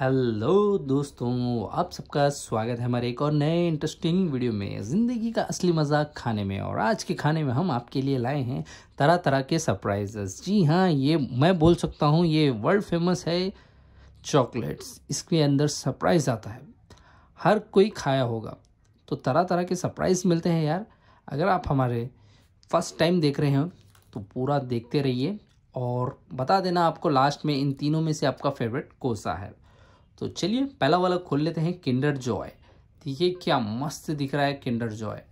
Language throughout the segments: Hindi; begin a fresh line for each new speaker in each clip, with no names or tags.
हेलो दोस्तों, आप सबका स्वागत है हमारे एक और नए इंटरेस्टिंग वीडियो में, ज़िंदगी का असली मज़ा खाने में। और आज के खाने में हम आपके लिए लाए हैं तरह तरह के सरप्राइजेस जी हाँ ये मैं बोल सकता हूँ, ये वर्ल्ड फ़ेमस है चॉकलेट्स इसके अंदर सरप्राइज़ आता है। हर कोई खाया होगा। तो तरह तरह के सरप्राइज़ मिलते हैं यार। अगर आप हमारे फ़र्स्ट टाइम देख रहे हो तो पूरा देखते रहिए। और बता देना, आपको लास्ट में इन तीनों में से आपका फेवरेट कौन सा है? तो चलिए पहला वाला खोल लेते हैं किंडर जॉय। देखिए क्या मस्त दिख रहा है किंडर जॉय।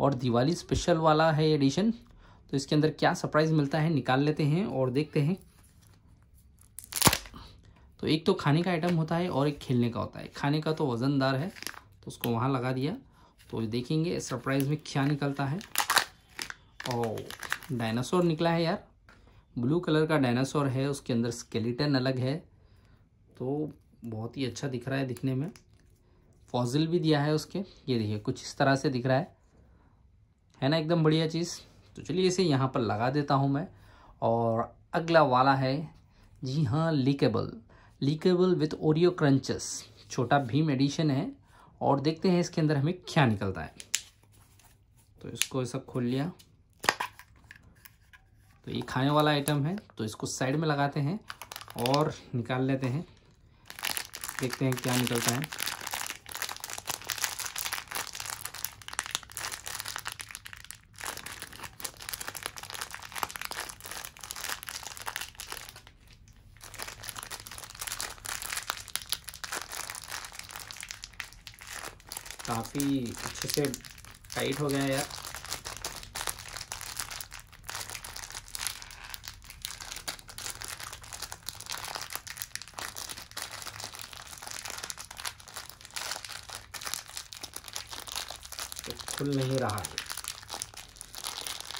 और दिवाली स्पेशल वाला है एडिशन तो इसके अंदर क्या सरप्राइज़ मिलता है निकाल लेते हैं और देखते हैं। तो एक तो खाने का आइटम होता है और एक खेलने का होता है। खाने का तो वज़नदार है तो उसको वहाँ लगा दिया। तो देखेंगे सरप्राइज़ में क्या निकलता है। और डायनासोर निकला है यार। ब्लू कलर का डायनासोर है, उसके अंदर स्केलेटन अलग है। तो बहुत ही अच्छा दिख रहा है दिखने में। फॉजिल भी दिया है उसके। ये देखिए, कुछ इस तरह से दिख रहा है। है ना, एकदम बढ़िया चीज़। तो चलिए इसे यहाँ पर लगा देता हूँ मैं। और अगला वाला है, जी हाँ lickable lickable with Oreo crunches Chhota Bheem edition है। और देखते हैं इसके अंदर हमें क्या निकलता है। तो इसको ऐसा खोल लिया। तो ये खाने वाला आइटम है। तो इसको साइड में लगाते हैं और निकाल लेते हैं। देखते हैं क्या निकलता है। काफ़ी अच्छे से टाइट हो गया यार तो खुल नहीं रहा है।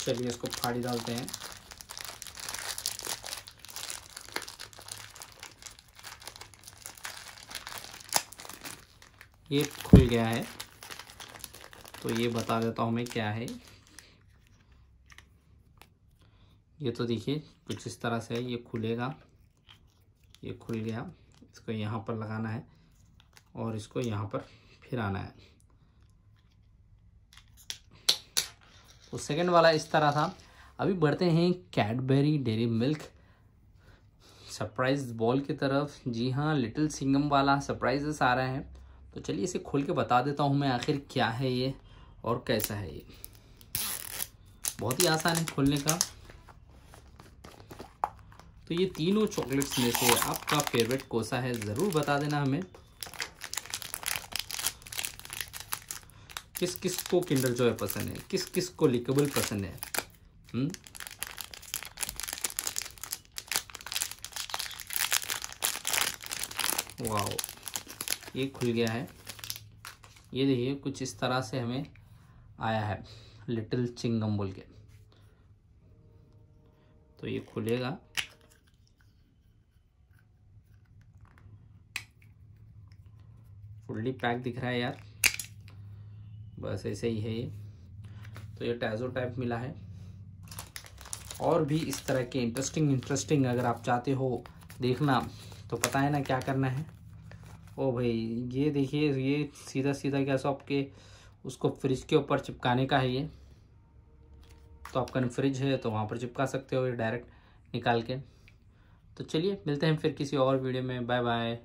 चलिए इसको फाड़ी डालते हैं। ये खुल गया है। तो ये बता देता हूँ मैं क्या है। ये तो देखिए, कुछ इस तरह से है ये खुलेगा। ये खुल गया। इसको यहाँ पर लगाना है और इसको यहाँ पर फिर आना है। तो सेकंड वाला इस तरह था। अभी बढ़ते हैं Cadbury Dairy Milk surprise ball की तरफ़। जी हाँ लिटिल सिंगम वाला सरप्राइजेस आ रहे हैं। तो चलिए इसे खोल के बता देता हूँ मैं आखिर क्या है ये और कैसा है ये। बहुत ही आसान है खोलने का। तो ये तीनों चॉकलेट्स में से आपका फेवरेट कौन सा है, ज़रूर बता देना हमें। किस किस को किंडर जॉय पसंद है? किस किस को लिकेबल पसंद है? वाओ ये खुल गया है। ये देखिए, कुछ इस तरह से हमें आया है। लिटिल चिंगम बोल के। तो ये खुलेगा। फुल्ली पैक दिख रहा है यार। बस ऐसे ही है ये। तो ये टैजो टाइप मिला है। और भी इस तरह के इंटरेस्टिंग इंटरेस्टिंग अगर आप चाहते हो देखना तो पता है ना क्या करना है? ओ भाई, ये देखिए, ये सीधा सीधा क्या सो आपके, उसको फ्रिज के ऊपर चिपकाने का है ये। तो आपका फ्रिज है तो वहाँ पर चिपका सकते हो ये डायरेक्ट निकाल के। तो चलिए, मिलते हैं फिर किसी और वीडियो में। Bye bye